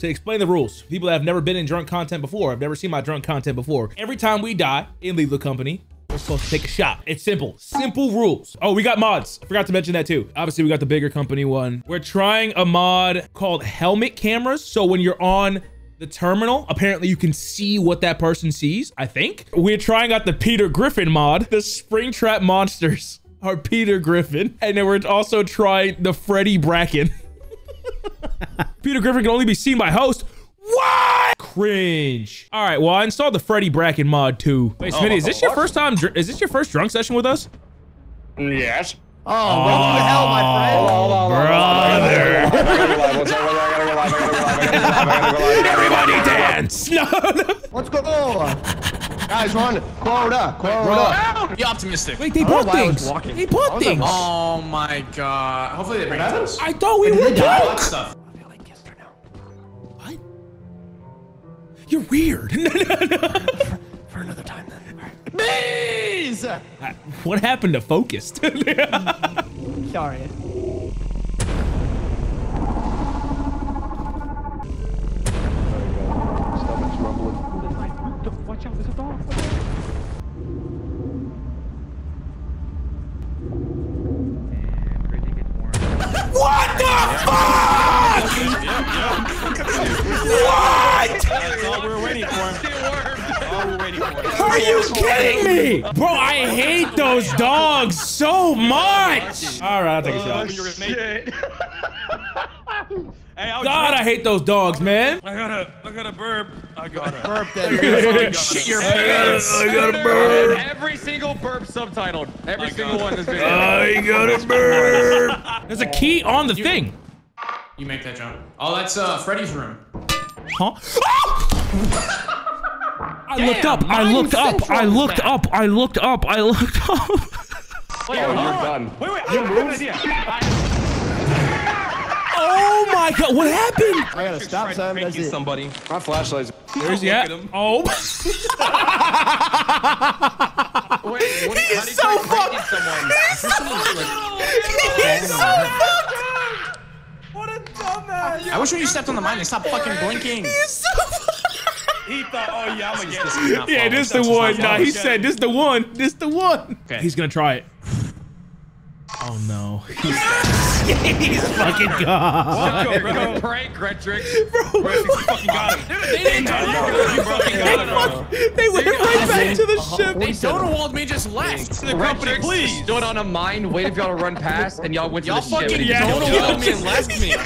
to explain the rules. People that have never been in drunk content before, I've never seen my drunk content before. Every time we die in Lethal Company, we're supposed to take a shot. It's simple. Simple rules. Oh, we got mods. I forgot to mention that too. Obviously, we got the bigger company one. We're trying a mod called helmet cameras. So when you're on the terminal, apparently you can see what that person sees, I think. We're trying out the Peter Griffin mod. The Springtrap monsters are Peter Griffin. And then we're also trying the Freddy Bracken. Peter Griffin can only be seen by host. What? Cringe. All right, well, I installed the Freddy Bracken mod too. Wait, Smitty, is this your first time? Is this your first drunk session with us? Yes. Oh, what the hell, my friend? Everybody dance. No, no. Let's go. Guys, run. Quota. Quota. Be optimistic. Wait, they I don't bought why I was things. They bought I things. Oh my god. Hopefully they bring it to. I thought we were they die? broke. Stuff. What? You're weird. No, no, no. For another time then. Bees! Uh, what happened to focused? Sorry. What the fuck? what? That's all we were waiting for. All we were waiting for. Are you kidding me? Bro, I hate those dogs so much. All right, I'll take a oh, shot. You were Nate. Hey, I God, I hate those dogs, man. I gotta, I gotta burp. I got a Burp then. Shit your pants. I gotta burp. Every single burp subtitled. Every single one has been. I gotta burp. There's a key on the thing. You make that jump. Oh, that's uh Freddy's room. Huh? I looked up. I looked up. I looked up. I looked up. I looked up. Wait, you're done. Wait, wait, I have an idea. I- Oh my god! What happened? I gotta stop, Sam. That's it. somebody. My flashlight's. Where's he at? Oh. Wait, what, He how is do you so try fucked. breaking? He's so fucked. What a dumbass. I wish when you stepped on the mine, they stopped fucking blinking. He's so. He thought, oh yeah, I'm gonna get This this. is Yeah, this the one. Nah, he said this the one. This the one. Okay. He's gonna try it. Oh no. He's, he's fucking gone. Go, bro. Prank, Gretrix. Bro, Bro, you fucking got him. They didn't No, do you it. they, got him. fuck- they went right back to the ship. They Donald me just left. The company, Gretrix please. stood on a mine, waited for y'all to run past, and y'all went to Y'all the ship. fucking Yeah. Donald me and left me.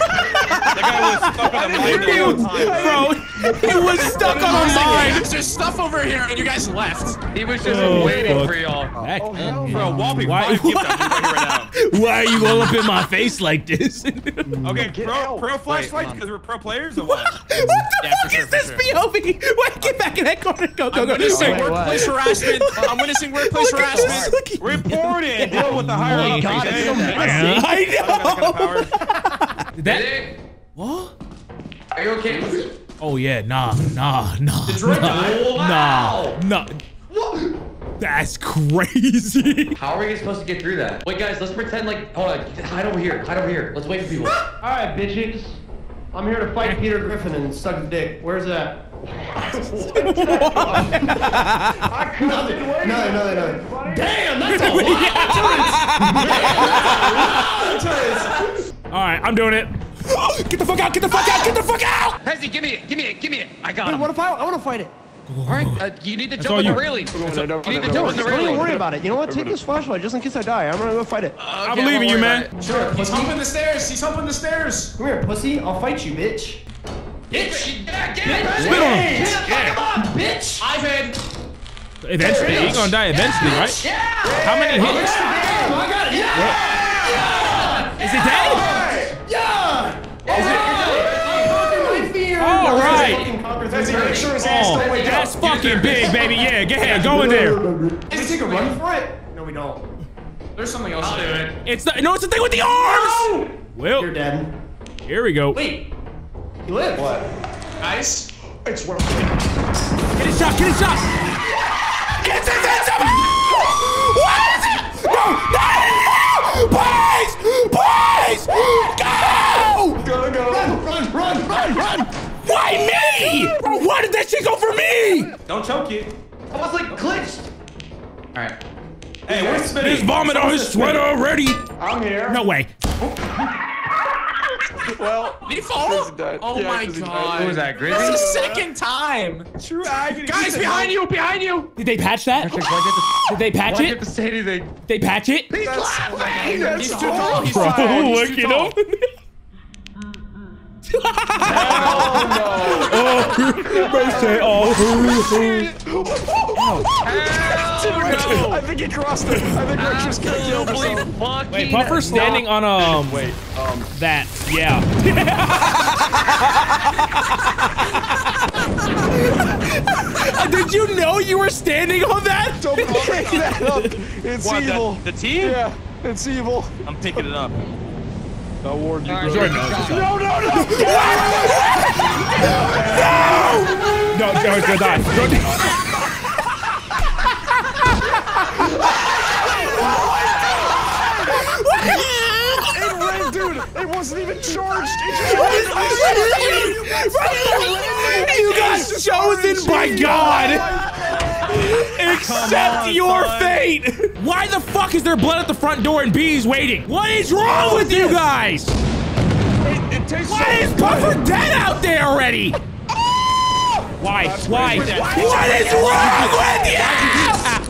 That guy was stuck on a mine the He whole. Bro, he was stuck on a mine. There's stuff over here, and you guys left. He was just Oh, waiting for y'all. Oh, bro, wallpaper. Why- Why? Keep that right now. Why are you all up in my face like this? Okay, pro, pro flashlights because we're pro players or what? What the Yeah, fuck sure, is this sure. POV? Wait, get back in that corner. Go, go, I'm go. witnessing Wait, what? workplace harassment. I'm witnessing workplace Look at this. harassment. Look at Report it. Deal with the higher Oh, up. God, it's so I know. Did that? What? Are you okay? Oh yeah, nah, nah, nah, droid died? nah, nah, nah. That's crazy. How are we supposed to get through that? Wait, guys, let's pretend like. Hold on. Hide over here. Hide over here. Let's wait for people. Alright, bitches. I'm here to fight Peter Griffin and suck his dick. Where's that? I nothing, nothing, nothing, nothing. Damn, that's a lot. All right, I'm doing it. Get the fuck out! Get the fuck out! Get the fuck out! Hezzy, give me it. Give me it. Give me it. I got Wait, him. what if I? I want to fight it. All right. Uh, you need to all jump on the you. railing. You need to no, jump no, on the no, Don't even worry about it. You know what? Take this flashlight just in case I die. I'm gonna go fight it. I Okay, believe in you, man. Sure, he's humping the stairs. He's humping the stairs. Come here, pussy. I'll fight you, bitch. Bitch. Yeah, get it. Spit on him. Come on, bitch. Ivan. Eventually, he's gonna die eventually, right? Yeah. How many hits? Damn, I got it. Yeah. Is it dead? Yeah. Is it? My fear. All right. Fucking conquers That's make sure his ass Oh, don't wake up. that's fucking big, baby. Yeah, go ahead, go in there. Can we take a run for it? No, we don't. There's something else. I'll do it. It's the no, it's the thing with the arms. Well, You're dead. here we go. Wait. You live. What? Guys. It's worth Get a shot, get a shot. Get this in somehow! What is it? No, no, no, no, please, please, go! Go, go. Run, run, run, run, run. Why me? Bro, why did that shit go for me? Don't choke it. I was like glitched. All right. Hey, where's Smitty? He's vomit on his sweater already. I'm here. No way. Well, Did he fall? Chris died. Oh Yeah, my Chris died. god. Who was that, Grizzy? This is the second time. True agony. Guys, behind you, behind you. Did they patch that? Why'd you have Did they patch why'd you have it? to say anything? They patch it? He's too tall. He's too tall. He's look too at tall. him. Oh Bro said, oh. no! I think he crossed it. I think Rick just got killed or something. Wait, Puffer's standing on um Wait, um, that. Yeah. Did you know you were standing on that? don't pick that up. It's What, evil. the, the team? Yeah, it's evil. I'm picking it up. I warned you, bro. Jordan, No, no, no! No, no, he's gonna die. Jordan- It ran, dude. It wasn't even charged. It just you got chosen by God. Accept your fate. Why the fuck is there blood at the front door and bees waiting? What is wrong with you guys? It, it tastes Why is Puffer dead out there already? Why? Why? What is wrong with you?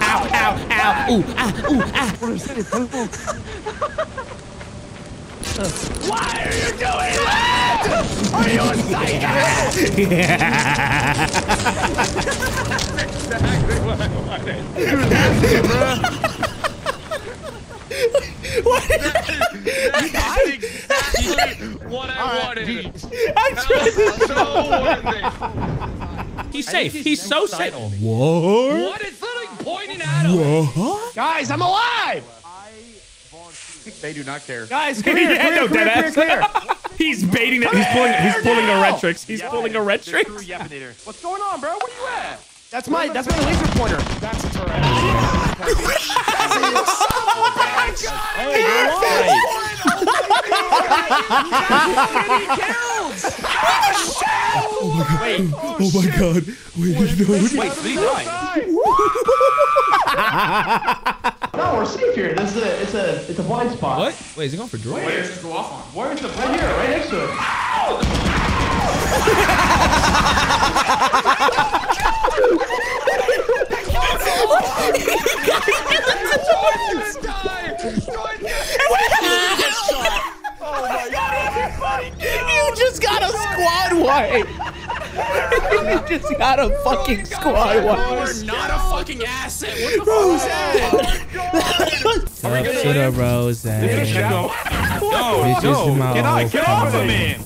Ow, ow, ow, ooh, ah, ooh, ah. Why are you doing that? Are you a What I wanted. He's safe. He's so safe. What? What is It's literally pointing at him. What? Guys, I'm alive. They do not care. Guys, come here. Yeah, Come no, come here, deadass. come here, come. He's baiting it. He's pulling. He's pulling a red tricks. He's pulling a red True tricks. What's going on, bro? Where you at? That's my that's my laser pointer. That's a Tyrannosaurus. Hey, you're alive. Oh my god. Wait, no. Wait, Smitty died. No, we're safe here. This is a it's a it's a blind spot. What? Wait, is he going for droid? Where's this go off on? Where's the Right here, right next to it. You just got a squad wipe. you just got a fucking squad wipe. You're not a fucking asset. What the fuck is that? Up to the rose. Yo, Bitches yo, in my get out, old get off of company. me.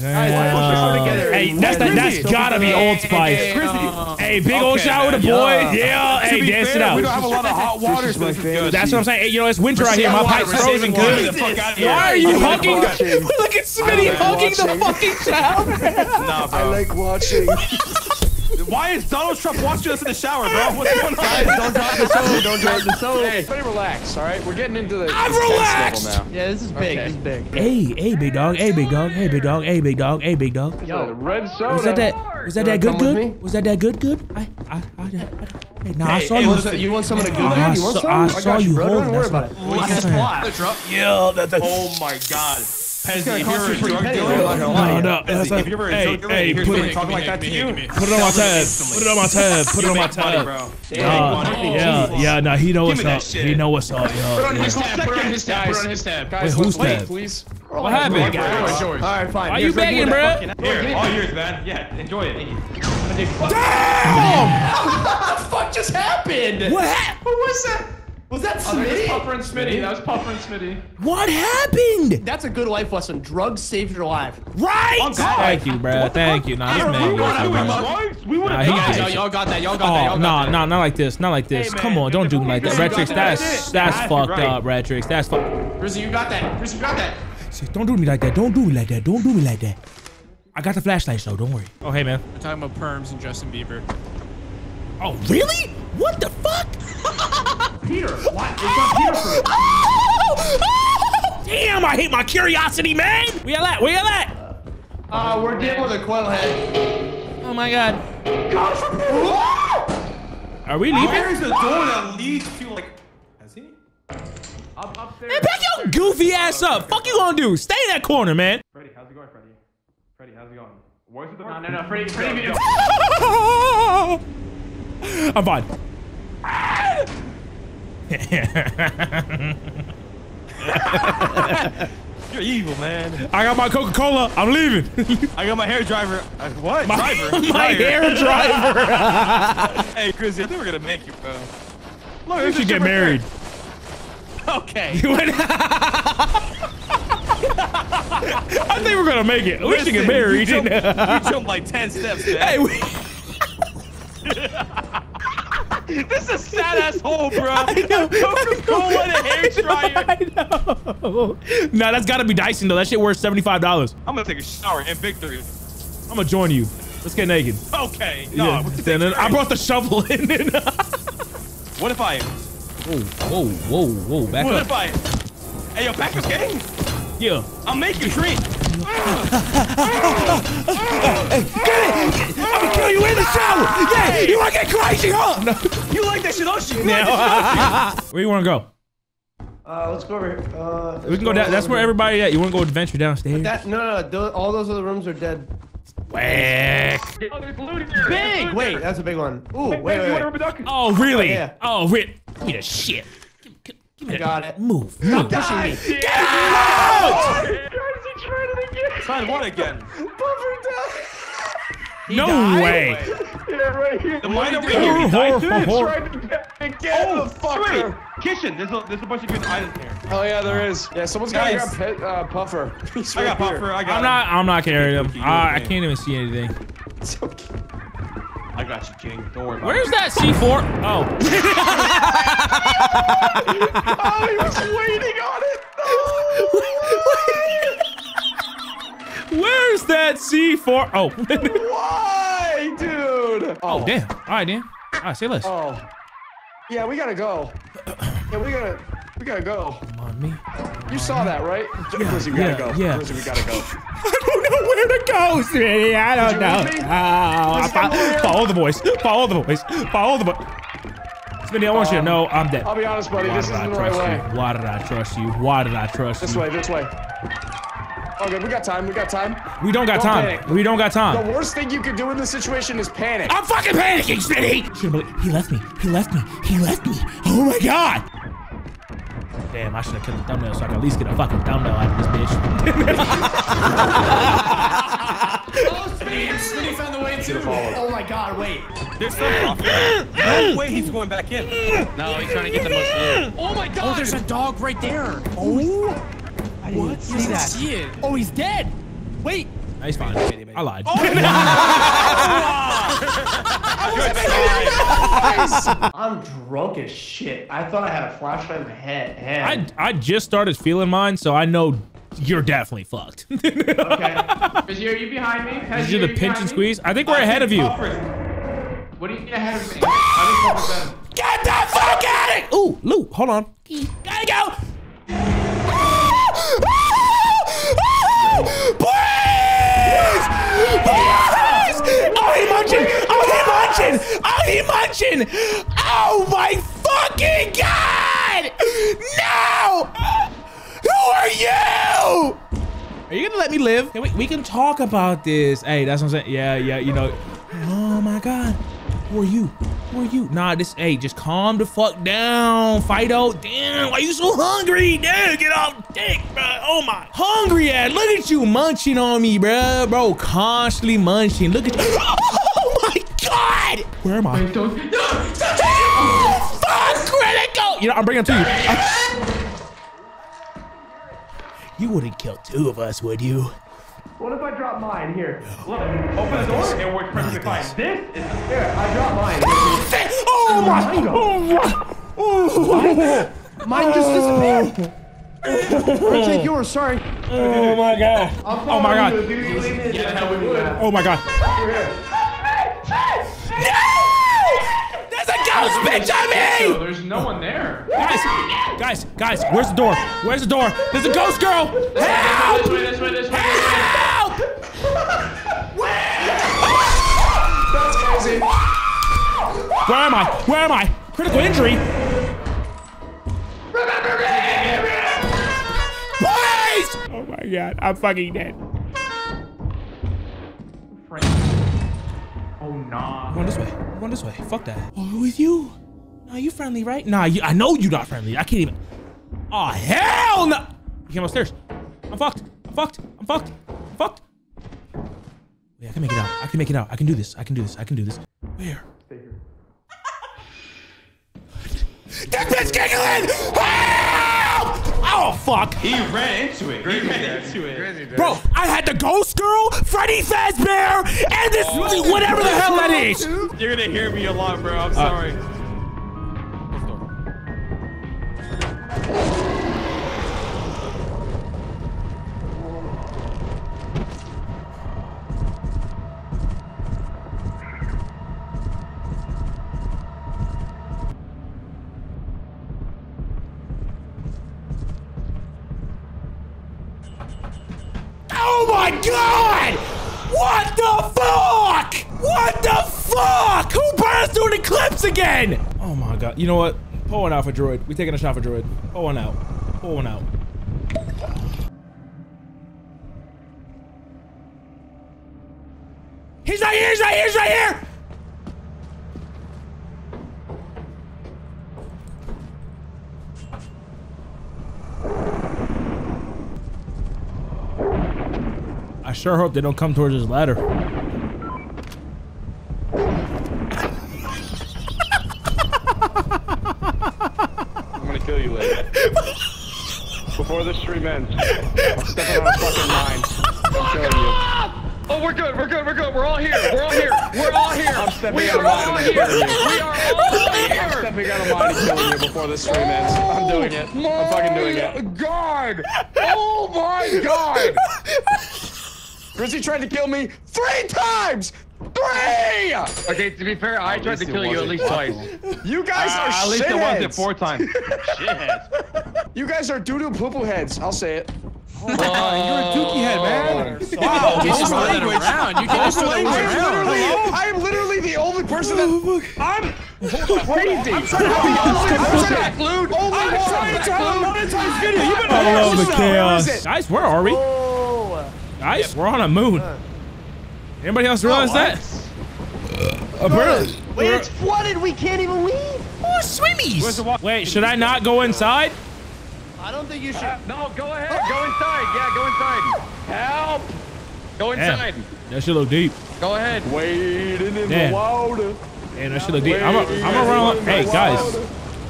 Hey, that's that, that's gotta be Old Spice. Hey, big old shower with the man. boy. Yeah, To hey, be dance it fair, We don't out. have a lot of hot water, so this is good. That's what I'm saying. Hey, you know, it's winter out here. My pipe's frozen good. the fuck out of here. Why are you like hugging? Look at Smitty hugging the fucking shower. Nah, I like watching. Why is Donald Trump watching us in the shower, bro? What's going on? don't drop the soap. Don't drop the soap. Hey, everybody relax, all right? We're getting into the I'm relaxed. level now. Yeah, this is big. This is big. Hey, hey, big dog. Hey, big dog. Hey, big dog. Hey, big dog. Hey, big dog. The red soda. Was that that? Was that that good? Good? me? Was that that good? Good? I, I, I, I hey, nah, I saw hey, you. listen, You want someone to go I there? You want saw- some? I got saw you bro. holding Don't worry that about it. What's that? The drop. Yeah, that, that. Oh my god. Pezzy, if cost you're a pretty drug penny, dealer, though, I'm not gonna No, lie. no, Pezzy, that's if you're a hey, drug dealer, hey, you hear put it, talking like that to you, put it on my tab. Put it on my tab. Put it on my tab. bro. Yeah, yeah, nah, he know what's up. He know what's up, Put on yo. his tab. Put it on his tab. Put it on his tab. Guys, Wait, who's let's wait, please. What happened? Yours, yours. All right, fine. Why Here, you Greg, begging, give me that bruh? fucking- Here, all yours, man. Yeah, enjoy it. Damn! What the fuck just happened? What happened? Who was that? Was that Oh, there's Smitty? Puffer and Smitty. That was Puffer and Smitty. What happened? That's a good life lesson. Drugs saved your life. Right? Oh, God. Thank you, bro. Thank you. Nah, this man. We would good, have bro. drugs. We would Nah, have he died. Y'all, y'all got that. Y'all got oh, that. Oh, Y'all no, got that. not like this. Not like this. Hey, Come on, don't do me like that. you Red got Tricks, that. that's That's it. that's That's fucked right. up, Red Tricks. That's fucked. Rizzy, you got that. Rizzy, you got that. Don't do me like that. Don't do me like that. Don't do me like that. I got the flashlight, so don't worry. Oh, hey, man. We're talking about perms and Justin Bieber. Oh, really? What the fuck? Peter, what? It's not Peter for me. Damn, I hate my curiosity, man. Where y'all at? Where y'all at? Uh, we're dealing with a coil head. Oh my god. Are we leaving? Where is the door that leads to like? Has he? Up, up there. Man, back your goofy ass up. Fuck you gonna do? Stay in that corner, man. Freddie, how's it going, Freddie? Freddie, how's it going? Where's the door? No, no, no, Freddy, Freddy, video. I'm fine. You're evil, man. I got my Coca-Cola. I'm leaving. I got my hair driver. Uh, what? my driver? my hair dryer. hey, Chris, I think we're gonna make you, bro. Look, We should get married. there. Okay. I think we're gonna make it. We should get married. You jumped, you jumped like 10 steps, man. hey, we, this is a sad ass hole, bro. Coca-Cola and a hair dryer. I know. Nah, that's gotta be Dyson though. That shit worth seventy-five dollars. I'm gonna take a shower in victory. I'm gonna join you. Let's get naked. Okay. No, Yeah. what, then I brought the shovel in. what if I? whoa, whoa, whoa, whoa! Back What up. if I? Hey, yo, back up, gang. Yeah. I'll make you drink. I'm gonna kill you in the shower. Yeah, you wanna get crazy, huh? No. You like that shit, don't you? You like that shit, Where you wanna go? Uh, let's go over here. Uh, We can go down. That's where everybody at. You wanna go adventure downstairs? That no, no, no. tho- all those other rooms are dead. Whack. Oh, there's loot here. Big. Wait, that's a big one. Ooh, wait, Hey, wait, you wait. want a rubber duck? Oh, really? Yeah. Oh, really? Give me the shit. Give, give, give me Got that. it. Move. Move. Pushing me. Get out! Try what again? No way. Yeah, right here. The mine over here. Hor- He died, hor- dude. hor- Oh, fucker. Kitchen. There's a, there's a bunch of good items here. Oh yeah, there is. Yeah, someone's gotta Guys. grab pet, uh, Puffer. He's I got here. puffer. I got. I'm not. I'm not carrying him. Uh, I can't even see anything. It's okay. I got you, King. Don't worry about Where's that C4? Oh. Oh, he was waiting on it. Where's that C4? Oh. Why, dude? Oh, oh, damn. All right, Dan. All right, say less. Oh. Yeah, we gotta go. Yeah, we gotta. We gotta go. Come on, me. You saw that, right? Lizzie, we yeah, gotta go. yeah. Lizzie, we gotta go. I don't know where to go, Smitty. I don't know. Oh, I fo- go over here. follow the voice. Follow the voice. Follow the voice. Smitty, I want you to um, know I'm dead. I'll be honest, buddy. Why This isn't the right way. you? Why did I trust you? Why did I trust This you? This way, this way. Okay, we got time. We got time. We don't got Don't time. panic. We don't got time. The worst thing you could do in this situation is panic. I'm fucking panicking, Smitty. Shouldn't believe- He left me. He left me. He left me. Oh my god. Damn, I should have killed the thumbnail so I can at least get a fucking thumbnail out of this bitch. Oh, Smitty found the way too. Oh my God! Wait. There's some profit. No way he's going back in. No, he's trying to get the most loot. Oh my god. Oh, there's a dog right there. Oh. What? He doesn't see it. Oh, he's dead. Wait. No, he's fine. I lied. I'm drunk as shit. I thought I had a flashlight in my head. Hand. I I just started feeling mine, so I know you're definitely fucked. okay. Is you, are you behind me? Has Did you you, the are you pinch behind and me? squeeze? I think we're ahead of you. What do you mean ahead of me? I think Puffer's dead. Get the fuck out of Ooh, Luke, hold on. Gotta go. He munching! Oh, he munching! Oh, he munching! Oh my fucking god! No! Who are you? Are you gonna let me live? Can we, we can talk about this. Hey, that's what I'm saying. Yeah, yeah, you know. Oh my god. Who are you? Who are you? Nah, this, hey, just calm the fuck down, Fido. Damn, why you so hungry? Damn, get off dick, bro. Oh my. Hungry ass. Look at you munching on me, bro. Bro, constantly munching. Look at you. Oh! Oh my god. Where am I? Don't, no! Oh, fuck, critical. You know, I'm bringing them to you. I- you wouldn't kill two of us, would you? What if I drop mine here? Look, open the door. It works perfectly fine. This is Here, I drop mine. Oh, oh my! Oh my! Oh, Mine just disappeared. I'll take yours. Sorry. oh my god! Oh my god! following you. If you leave me, Yeah, hell we would. Oh my god! On me! There's no one there. Guys, guys, guys, where's the door? Where's the door? There's a ghost girl! Help! This way, this way, this way, this way. Help! That's crazy. Where am I? Where am I? Critical injury? Please! Oh my god, I'm fucking dead. Nah. I'm going this way. I'm going this way. Fuck that. Oh, with you? Nah, you friendly, right? Nah, you, I know you're not friendly. I can't even. Oh, hell no! You came upstairs. I'm fucked. I'm fucked. I'm fucked. I'm fucked. Wait, I can make it out. I can make it out. I can do this. I can do this. I can do this. Where? that bitch giggling! Oh, fuck. He ran into it. He ran into it. Bro, I had the ghost girl, Freddy Fazbear, and this oh, whatever the hell that is. You're gonna hear me a lot, bro. I'm uh, sorry. Oh my god! What the fuck? What the fuck? Who burns through the clips again? Oh my god. You know what? Pull one out for Droid. We're taking a shot for Droid. Pull one out. Pull one out. He's right here! He's right here! He's right here! Sure hope they don't come towards this ladder. I'm gonna kill you later. Before the stream ends, I'm stepping on a fucking line. I'm killing you. Oh, we're good. We're good. We're good. We're all here. We're all here. We're all here. I'm stepping we out are of all line and here. killing you. We are all here. I'm stepping out of line and killing you before the stream ends. I'm doing it. I'm fucking doing it. God! Oh my god! Grizzy tried to kill me three times! Three! Okay, to be fair, I tried to kill you at least twice. You guys ah, are at least it wasn't four times. Shithead. You guys are doo-doo poo-poo heads. I'll say it. You're a oh. dookie head, man. Wow, you just run it around. You can just run it I am around. literally, I am literally the only person that oh, I'm crazy. I'm trying to have the only, I'm trying to, Glued. only I'm one. trying I'm trying to monetize video. You better I love the Where chaos. it? Guys, where are we? Guys, we're on a moon. Anybody else realize oh, that? Apparently. Wait, it's flooded. We can't even leave. Oh, swimmies. Wait, should I not go inside? I don't think you uh, should. No, go ahead. Go inside. Yeah, go inside. Help! Go inside. That should look deep. Go ahead. Waiting in Damn. the water. Man, that should look deep. I'm gonna I'm gonna run along. Hey, guys.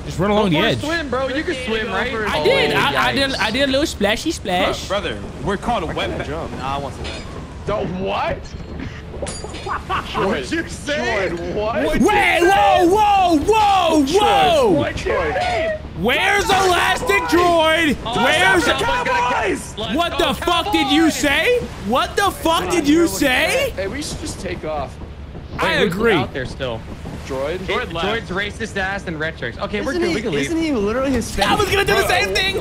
Just run along the Go for a edge. swim, bro. You can swim, right? I did. Oh, I, I did. I did a little splashy splash. Brother, we're called a wet jump. Nah, I want some that. The what? What'd you say? what? Wait! Whoa! Whoa! Whoa! Whoa! What? Troy? Where's Elastic Droid? Where's Cowboys! What the fuck did you say? What the fuck did you say? Hey, we should just take off. I Wait, who's agree. Out there still. Droid? Droid left. Droid's racist ass and Retrix. Okay, we're good. he, we can leave. isn't he literally Hispanic? I was gonna do the same thing.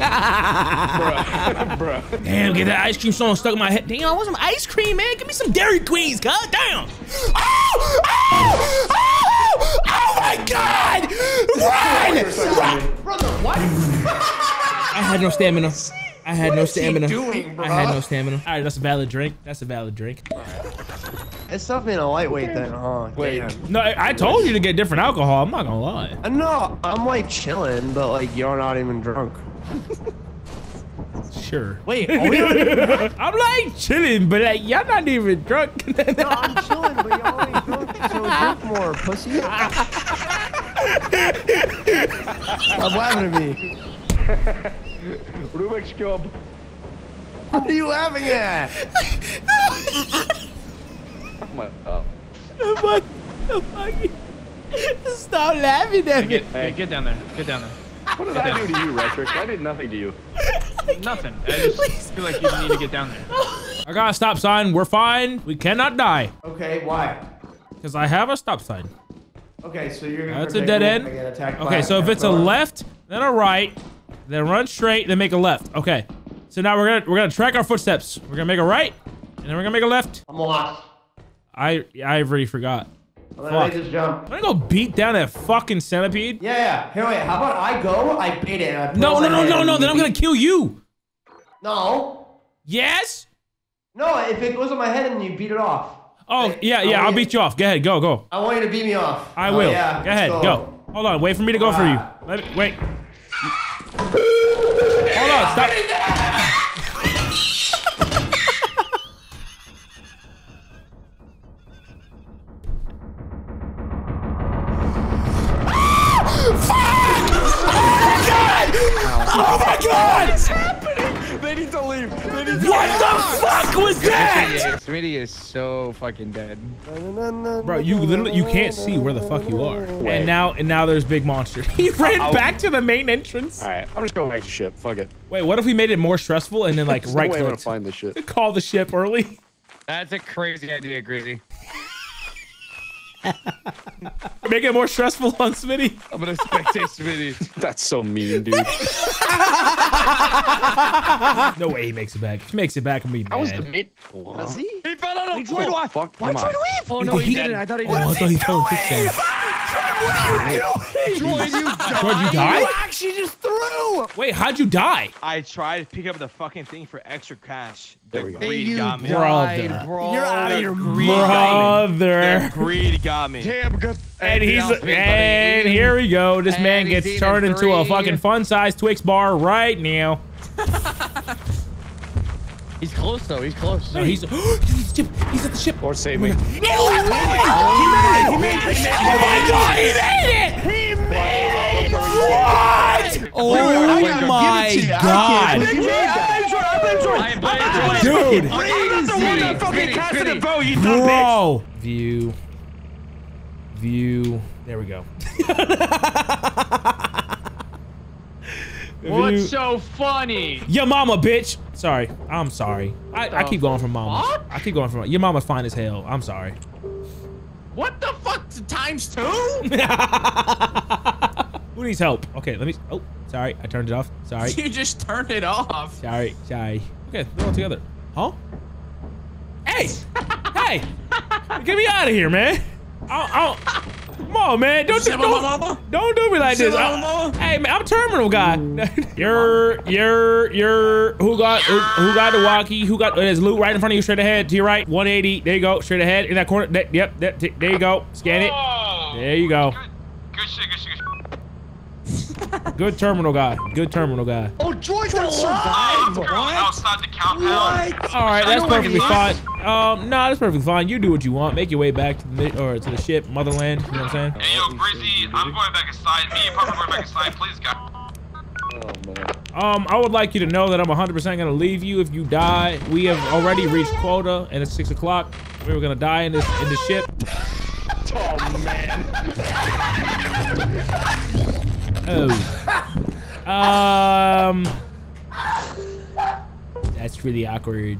Bruh. Damn, get that ice cream song stuck in my head. Damn, I want some ice cream, man. Give me some Dairy Queens, god damn. Oh! Oh! Oh! Oh my god! Run! Run! Brother, what? I had no stamina. I had no is he stamina. doing, I had no stamina. All right, that's a valid drink. That's a valid drink. It's tough being a lightweight then, huh? Wait. Damn. No, I I told you to get different alcohol. I'm not gonna lie. Uh, No, I'm like chilling, but like you're not even drunk. Sure. Wait, are we I'm like chilling, but like y'all not even drunk. No, I'm chilling, but y'all ain't drunk, so drink more, pussy. Stop laughing at me. Rubik's Cube. What are you laughing at? Oh my god. What the fuck? Stop laughing at me. Hey, get down there. Get down there. What did I do to you, Retrix? I did nothing to you. Nothing. I just feel like you need to get down there. I got a stop sign. We're fine. We cannot die Okay, why? because I have a stop sign. Okay, so you're gonna That's a dead end. if I get attacked by Okay, so if it's a left, then a right, then run straight, then make a left. Okay. So now we're gonna we're gonna track our footsteps. We're gonna make a right, and then we're gonna make a left. I'm lost. I I already forgot. Let Fuck. me just jump. I'm gonna go beat down that fucking centipede. Yeah, yeah. Here, wait. How about I go? I bait it. I No, no, no, no, no. Then I'm gonna kill you. No. Yes? No, if it goes on my head and you beat it off. Oh, Hey, yeah, I yeah. I'll beat you off. Go ahead. Go, go. I want you to beat me off. I Oh, will. yeah, go ahead. let's Go. Hold on. Wait for me to go for you. Ah. Let me, wait. Hold on. Stop. Oh my god! They need to leave. They need to What the fuck was that? Smitty is so fucking dead. Bro, you literally you can't see where the fuck you are. And now and now there's big monster. He ran back to the main entrance. All right, I'm just going back to ship. Fuck it. Wait, what if we made it more stressful and then like right no way I'm gonna click? find this shit. Call the ship early. That's a crazy idea, Grizzy. Make it more stressful on Smitty. I'm gonna spectate Smitty. That's so mean, dude. No way he makes it back. If he makes it back, I'm gonna be I was the mad. mid. Was he? He fell out of Troy, why? Fuck. Why Troy Oh no, he didn't. I thought he did. Oh, I thought he fell in quicksand. Troy, you George, you died? actually just threw. Wait, how'd you die? I tried to pick up the fucking thing for extra cash. The There we go. greed You got me. Brother. bro. You're out of your Greed. Brother. The greed got me. Damn good. And he's Outfit, and here we go. This And man gets turned into a fucking fun-sized Twix bar right now. He's close though. He's close. No, he's he's, ship. he's at the ship. Or save me. He made it! He made it! Oh my god, he made it! He made it! What? Oh my god! I Dude. I'm the one that fucking casted a vote. You Bro! View. View. There we go. What's so funny? Your mama, bitch. Sorry. I'm sorry. I, I keep going for mama. fuck? I keep going for your mama's fine as hell. I'm sorry. What the fuck? Times two? Who needs help? Okay, let me. Oh, sorry. I turned it off. Sorry. You just turned it off. Sorry. Sorry. Okay, they're all together. Huh? Hey! hey! Get me out of here, man. I, I, come on, man. Don't, do, don't, don't do me like this. my I- hey, man, I'm terminal guy. you're, you're, you're. Who got, who, who got the walkie? Who got? There's loot right in front of you, straight ahead, to your right. 180. There you go. Straight ahead in that corner. That, yep. That, there you go. Scan it. Oh. There you go. Good shit, good shit, good shit. Good terminal guy. Good terminal guy. Oh, George would survive. Outside the compound. All right, that's perfectly fine. Um, no, that's perfectly fine. You do what you want. Make your way back to the or to the ship, motherland. You know what I'm saying? Hey, yo, Grizzy, I'm going back inside. Me and Papa going back inside. Please, guys. Um, I would like you to know that I'm 100% gonna leave you if you die. We have already reached quota, and it's six o'clock. We were gonna die in this in the ship. Oh man. Oh. Um. That's really awkward.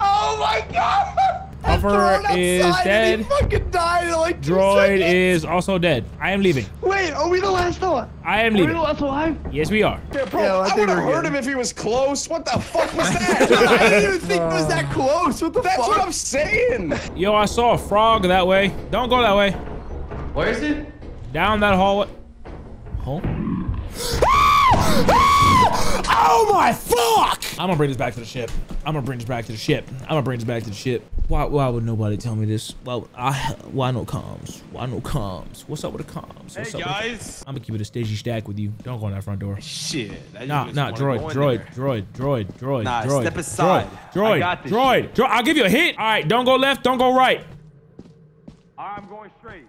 Oh my god! Puffer is dead. fucking died in like Droid seconds. is also dead. I am leaving. Wait, are we the last one? I am leaving. Are we leaving. the last alive? Yes, we are. Yeah, bro, Yeah, I I, would have we're heard good. him if he was close. What the fuck was that? I didn't even think it was that close. What the That's fuck? what I'm saying. Yo, I saw a frog that way. Don't go that way. Where is it? Down that hallway. Huh? Oh my fuck! I'm gonna bring this back to the ship. I'm gonna bring this back to the ship. I'm gonna bring this back to the ship. Why, why would nobody tell me this? Why, I, why no comms? Why no comms? What's up with the comms? What's Hey, up with the- guys. I'm gonna keep it a stagey stack with you. Don't go in that front door. Shit. Nah, just nah, droid, droid, there. droid, droid, droid, Nah, droid. step aside. Droid, I got this droid, droid. I'll give you a hit. All right, don't go left, don't go right. I'm going straight.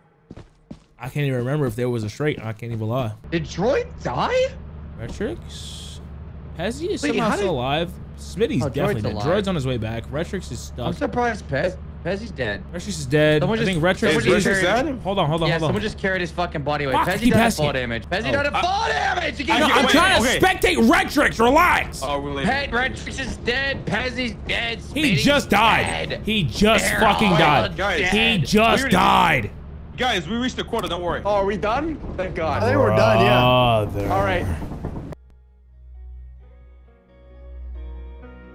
I can't even remember if there was a straight. I can't even lie. Did Droid die? Retrix? Pezzy is Wait, somehow still did- alive. Smitty's Oh, definitely Droid's dead. alive. Droid's on his way back. Retrix is stuck. I'm surprised Pez. Pezzy's dead. Retrix is dead. Someone I think just- Retrix is just carried- Hold on, hold on, yeah, hold on. someone just carried his fucking body away. Fuck, Pezzy keep died of fall damage. Pezzy Oh. died of fall damage. You No, I'm wait, trying to spectate Retrix. Relax. Oh, we're Hey, Retrix is dead. Pezzy's dead. he just died. dead. He just They're fucking died. Guys, He just Weird. died. Guys, we reached the quota, Don't worry. Oh, are we done? Thank God. I think we're done, yeah. Brother. All right.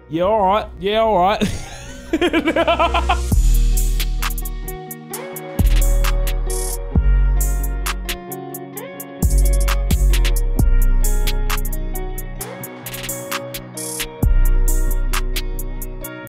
Yeah, all right. Yeah, all right.